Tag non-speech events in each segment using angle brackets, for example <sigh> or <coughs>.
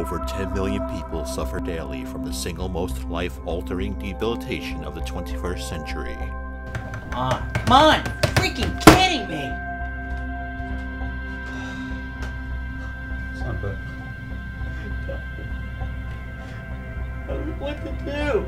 Over 10 million people suffer daily from the single most life altering debilitation of the 21st century. Come on, come on! Freaking kidding me! Son, but <laughs> What to do?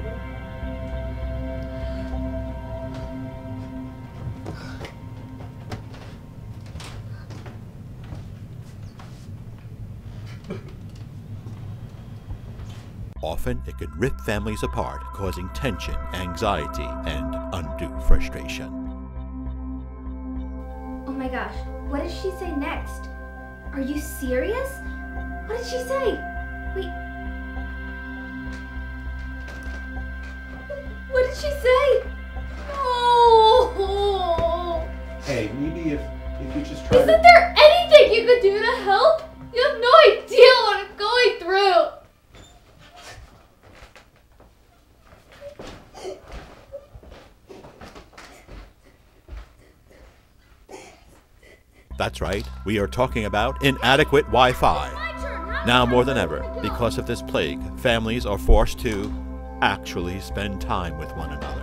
Often, it can rip families apart, causing tension, anxiety, and undue frustration. Oh my gosh, what did she say next? Are you serious? What did she say? Wait. What did she say? That's right, we are talking about inadequate Wi Fi. My turn. How Now more than ever, because of this plague, families are forced to actually spend time with one another.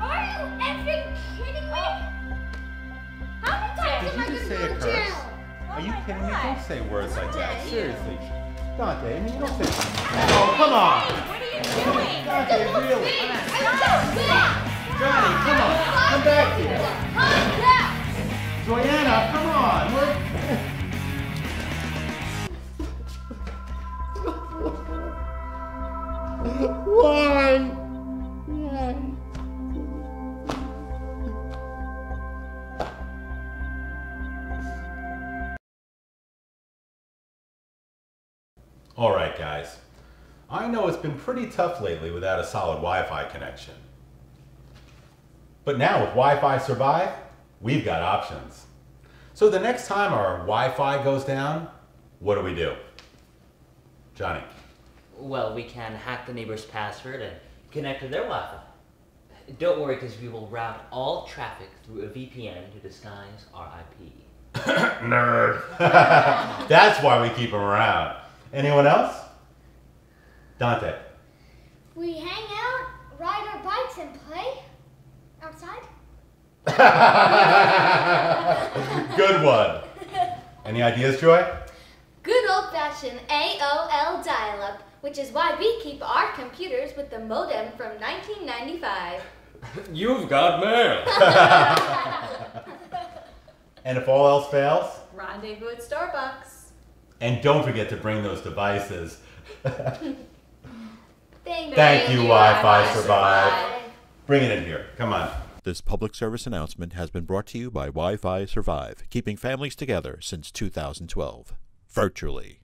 Are you effing kidding me? How many times Did am I you just gonna say go a to curse? jail? Are oh you kidding me? Don't say words like that. Dante. Seriously. Dante, I mean, you don't say. Oh, come on! What are you doing? Dante, Come back here! Come back! Joanna, come on! We're... Why? Why? All right, guys. I know it's been pretty tough lately without a solid Wi-Fi connection. But now with Wi-Fi Survive, we've got options. So the next time our Wi-Fi goes down, what do we do? Johnny. Well, we can hack the neighbor's password and connect to their Wi-Fi. Don't worry, because we will route all traffic through a VPN to disguise our IP. <coughs> Nerd. <laughs> That's why we keep him around. Anyone else? Dante. We hang out, ride our bikes, and play outside. <laughs> Good one. Any ideas, Joy? Good old fashioned AOL dial up, which is why we keep our computers with the modem from 1995. You've got mail! <laughs> And if all else fails, Rendezvous at Starbucks. and don't forget to bring those devices. <laughs> Thank, Thank you, Wi-Fi Wi-Fi Survive. Bring it in here. Come on. This public service announcement has been brought to you by Wi Fi Survive, keeping families together since 2012. Virtually.